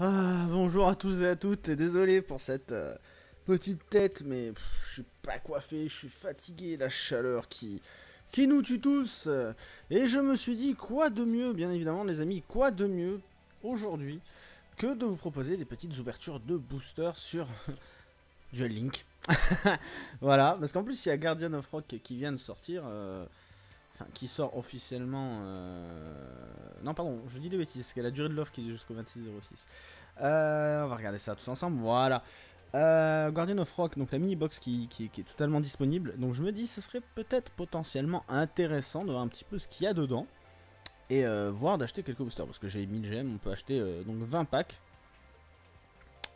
Ah, bonjour à tous et à toutes, et désolé pour cette euh, petite tête, mais je suis pas coiffé, je suis fatigué, la chaleur qui, qui nous tue tous. Et je me suis dit, quoi de mieux, bien évidemment les amis, quoi de mieux aujourd'hui que de vous proposer des petites ouvertures de booster sur Duel Link. voilà, parce qu'en plus il y a Guardian of Rock qui vient de sortir, euh, enfin qui sort officiellement... euh, Non pardon, je dis des bêtises, y a la durée de l'offre qui est jusqu'au 26-06. Euh, on va regarder ça tous ensemble, voilà. Euh, Guardian of Rock, donc la mini-box qui, est totalement disponible. Donc je me dis ce serait peut-être potentiellement intéressant de voir un petit peu ce qu'il y a dedans. Et voir d'acheter quelques boosters, parce que j'ai 1000 gemmes, on peut acheter donc 20 packs.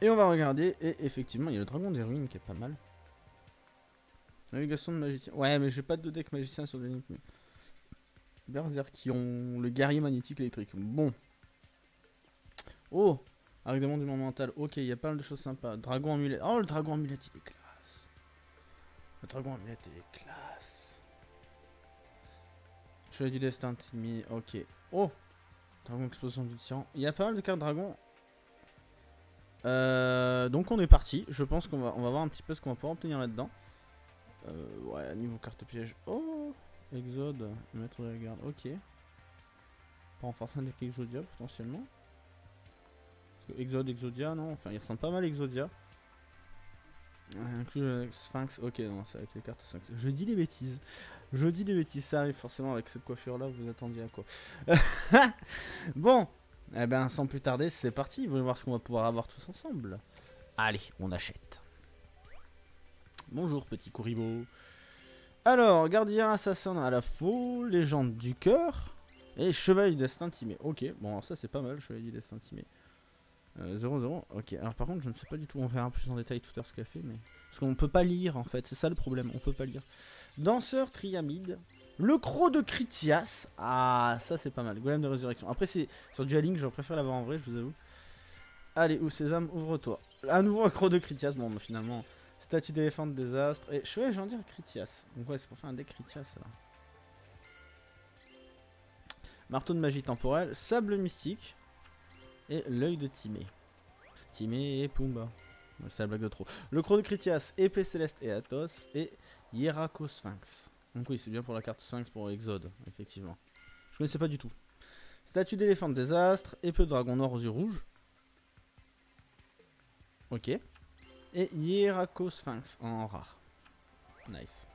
Et on va regarder, et effectivement il y a le Dragon des Ruines qui est pas mal. Navigation de magicien. Ouais mais j'ai pas de deck magicien sur le mais- Berserkion, le guerrier magnétique électrique. Bon. Oh Argument du monde mental. Ok, il y a pas mal de choses sympas. Dragon amulette. Oh, le dragon amulette, il est classe. Le dragon amulette, il est classe. Chevalier du destin, Timmy. Ok. Oh Dragon explosion du tyran. Il y a pas mal de cartes dragon. Euh, donc on est parti. Je pense qu'on va, on va voir un petit peu ce qu'on va pouvoir obtenir là-dedans. Euh, ouais, niveau carte piège. Oh Exode, maître de la garde. Ok. Pour renforcer un deck Exodia potentiellement. Parce que Exode, Exodia, non Enfin, il ressemble pas mal à Exodia. Euh, inclus le Sphinx, ok, non, c'est avec les cartes Sphinx. Je dis des bêtises. Je dis des bêtises, ça arrive forcément avec cette coiffure là, vous attendiez à quoi? Bon, eh ben sans plus tarder, c'est parti, voyons voir ce qu'on va pouvoir avoir tous ensemble. Allez, on achète. Bonjour petit Kuribo. Alors, gardien assassin à la faux, légende du cœur et chevalier destin timé. Ok, bon ça c'est pas mal, chevalier destin timé. Euh, 0-0, ok. Alors par contre, je ne sais pas du tout, on verra plus en détail tout à l'heure ce qu'elle fait, mais... Parce qu'on peut pas lire en fait, c'est ça le problème, on peut pas lire. Danseur triamide, le croc de Critias, ah ça c'est pas mal, golem de résurrection. Après c'est sur Duel Link, j'aurais préféré l'avoir en vrai, je vous avoue. Allez, ou Sésame, ouvre-toi. À nouveau un croc de Critias, bon finalement, statue d'éléphant de désastre, et chevalier j'en dire Critias. Donc ouais, c'est pour faire un deck Critias là. Marteau de magie temporelle, sable mystique, et l'œil de Timé. Timé et Pumba. C'est la blague de trop. Le croc de Critias, épée céleste et Athos, et Hierako Sphinx. Donc oui, c'est bien pour la carte Sphinx pour Exode, effectivement. Je connaissais pas du tout. Statue d'éléphant de désastre, épée de dragon noir aux yeux rouges. Ok. Et Hierako Sphinx en rare. Nice.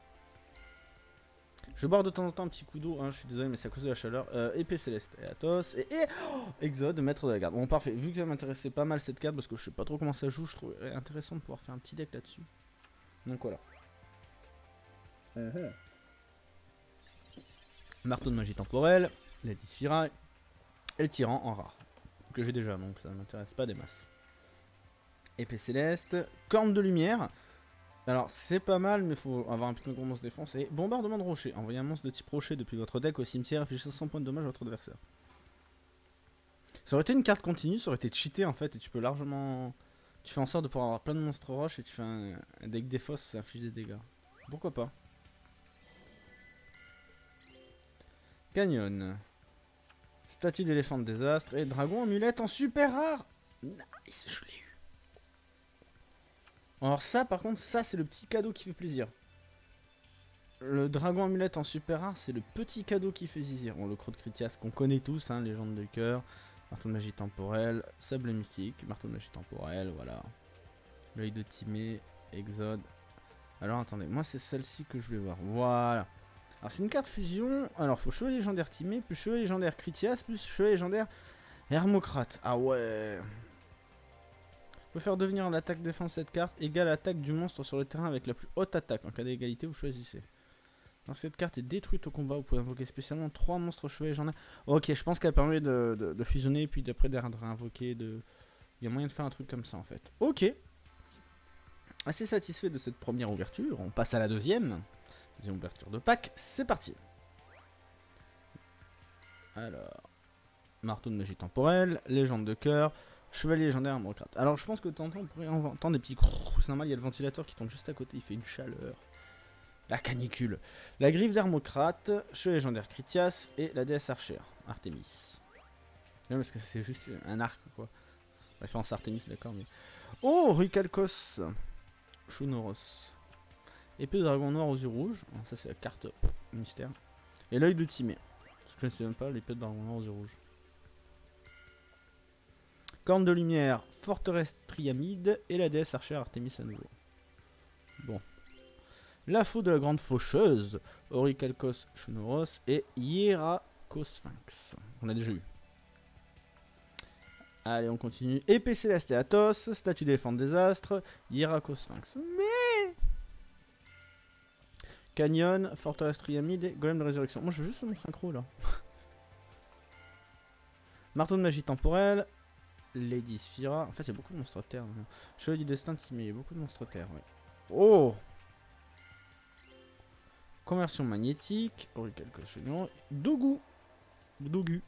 Je bois de temps en temps un petit coup d'eau, hein, je suis désolé mais c'est à cause de la chaleur. Euh, épée céleste et Athos et, oh, Exode, maître de la garde. Bon parfait, vu que ça m'intéressait pas mal cette carte parce que je sais pas trop comment ça joue, je trouverais intéressant de pouvoir faire un petit deck là-dessus. Donc voilà. Marteau de magie temporelle, Lady Sphira et le tyran en rare. Que j'ai déjà donc ça m'intéresse pas des masses. Épée céleste, corne de lumière. Alors c'est pas mal mais faut avoir un petit gros monstre défense et bombardement de rocher. Envoyez un monstre de type rocher depuis votre deck au cimetière, affichez 100 points de dommage à votre adversaire. Ça aurait été une carte continue, ça aurait été cheaté en fait et tu peux largement... Tu fais en sorte de pouvoir avoir plein de monstres roches et tu fais un, deck défausse, ça inflige des dégâts. Pourquoi pas? Canyon. Statue d'éléphant de désastre et dragon amulette en super rare. Nice, je l'ai eu. Alors ça par contre, ça c'est le petit cadeau qui fait plaisir. Le dragon amulette en super rare, c'est le petit cadeau qui fait zizir. Bon, le croc de Critias qu'on connaît tous, hein, légende de cœur, marteau de magie temporelle, sable mystique, marteau de magie temporelle, voilà. L'œil de Timé, Exode. Alors attendez, moi c'est celle-ci que je vais voir. Voilà. Alors c'est une carte fusion. Alors faut chevalier légendaire Timé, plus chevalier légendaire Critias, plus chevalier légendaire Hermocrate. Ah ouais. Faut faire devenir l'attaque défense cette carte égale l'attaque du monstre sur le terrain avec la plus haute attaque. En cas d'égalité, vous choisissez. Quand cette carte est détruite au combat, vous pouvez invoquer spécialement 3 monstres chevaliers légendaires. Ok, je pense qu'elle permet de fusionner et puis d'après de réinvoquer. De... Il y a moyen de faire un truc comme ça en fait. Ok. Assez satisfait de cette première ouverture. On passe à la deuxième. Deuxième ouverture de pack. C'est parti. Alors. Marteau de magie temporelle, légende de cœur, chevalier légendaire, Hermocrate. Alors je pense que temps on pourrait entendre des petits coups. C'est normal, il y a le ventilateur qui tombe juste à côté, il fait une chaleur. La canicule. La griffe d'Hermocrate, chevalier légendaire Critias et la déesse archère, Artemis. Non parce que c'est juste un arc quoi. Référence Artemis, d'accord, mais... Oh, Ricalcos Shunoros. Épée de dragon noir aux yeux rouges. Ça, c'est la carte mystère. Et l'œil de Timé. Parce que je ne sais même pas, l'épée de dragon noir aux yeux rouges. Corne de lumière, forteresse triamide et la déesse archère Artemis à nouveau. Bon. La faux de la grande faucheuse, Oricalcos Shunoros et Hieracosphinx. On a déjà eu. Allez, on continue. Épée céleste et Athos, statue d'éléphant de désastre, Hieracosphinx. Mais Canyon, forteresse triamide et golem de résurrection. Moi je veux juste mon synchro là. Marteau de magie temporelle, Lady Sphira. En fait, a beaucoup de monstres terre. Chevalier du destin, mais il y a beaucoup de monstres terre, oui. Oh Conversion magnétique. Aurical Cochonneau. Dogu. Dogu.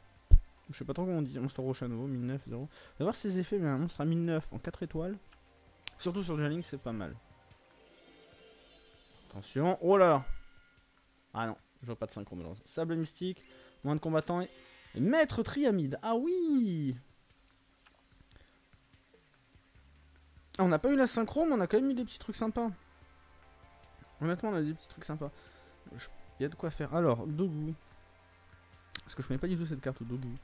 Je sais pas trop comment on dit. Monstre Rochano, 1009, 0. On va voir ses effets, mais un monstre à 1009 en 4 étoiles. Surtout sur Dueling, c'est pas mal. Attention. Oh là là Ah non, je vois pas de synchro Sable mystique, moins de combattants et... Maître Triamide. Ah oui On n'a pas eu la synchro, mais on a quand même eu des petits trucs sympas. Honnêtement, on a des petits trucs sympas. Il y a de quoi faire. Alors, Dogu. Parce que je connais pas du tout cette carte Dogu.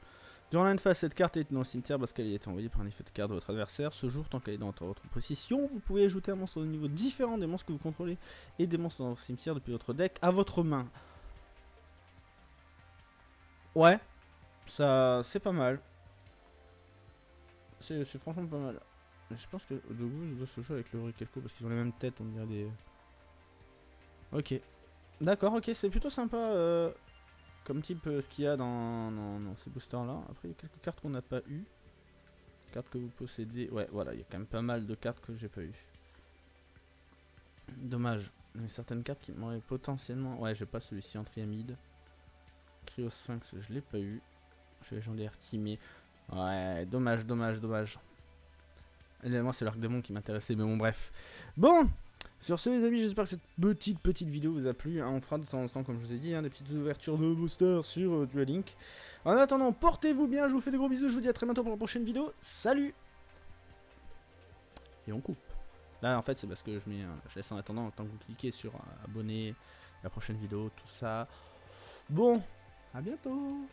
Durant l'une phase, cette carte est dans le cimetière parce qu'elle a été envoyée par un effet de carte de votre adversaire. Ce jour, tant qu'elle est dans votre, position, vous pouvez ajouter un monstre de niveau différent des monstres que vous contrôlez et des monstres dans votre cimetière depuis votre deck à votre main. Ouais, ça c'est pas mal. C'est franchement pas mal. Je pense que Dogu doit se jouer avec le Rikelko parce qu'ils ont les mêmes têtes, on dirait des. Ok. D'accord, ok, c'est plutôt sympa euh, comme type euh, ce qu'il y a dans, ces boosters là. Après, il y a quelques cartes qu'on n'a pas eu. Cartes que vous possédez. Ouais, voilà, il y a quand même pas mal de cartes que j'ai pas eu. Dommage. Il y a certaines cartes qui m'auraient potentiellement. Ouais, j'ai pas celui-ci en triamide. Cryo Sphinx, je l'ai pas eu. Je suis légendaire timé. Ouais, dommage, dommage, dommage. Moi, c'est l'arc démon qui m'intéressait, mais bon, bref. Bon, sur ce, les amis, j'espère que cette petite, petite vidéo vous a plu. Hein. on fera de temps en temps, comme je vous ai dit, hein, des petites ouvertures de boosters sur euh, Duel Link. En attendant, portez-vous bien, je vous fais des gros bisous, je vous dis à très bientôt pour la prochaine vidéo. Salut Et on coupe. Là, en fait, c'est parce que je mets, je laisse en attendant, tant que vous cliquez sur euh, abonner, la prochaine vidéo, tout ça. Bon, à bientôt